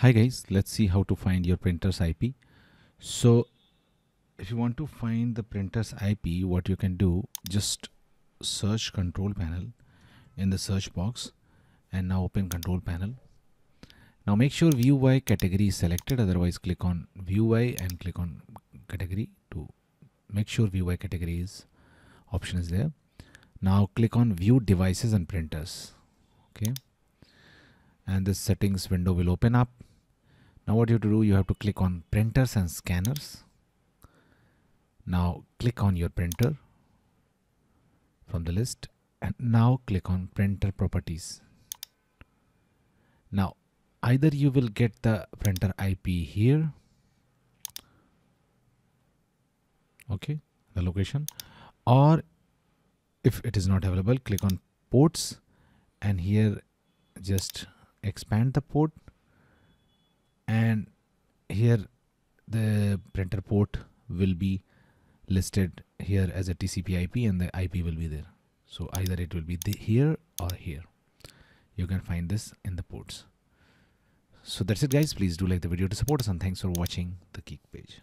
Hi guys, let's see how to find your printer's IP. So if you want to find the printer's IP, what you can do, just search control panel in the search box and now open control panel. Now make sure view by category is selected, otherwise click on view by and click on category to make sure view by category is option is there. Now click on view devices and printers. Okay and this settings window will open up now what you have to do you have to click on printers and scanners. Now click on your printer from the list and now click on printer properties. Now either you will get the printer IP here. Okay the location. Or if it is not available click on ports. And here just expand the port here the printer port will be listed here as a TCP IP and the IP will be there. So either it will be here or here. You can find this in the ports. So that's it guys. Please do like the video to support us and thanks for watching the geek page